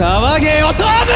騒げよ飛ぶ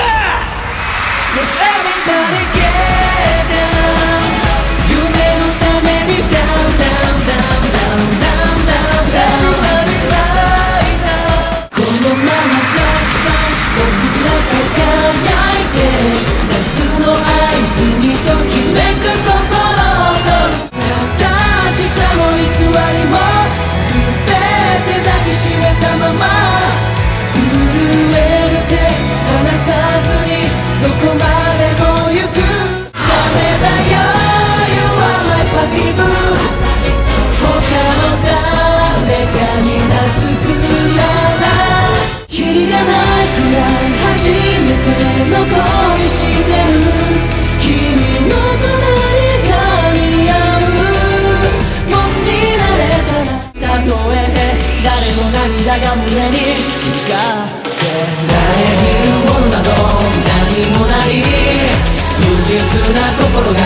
が胸に向かって遮るものなど何もない。不実な心が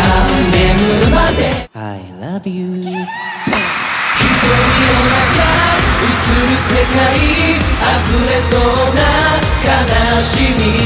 眠るまで。I love you 瞳の中映る世界溢れそうな悲しみ。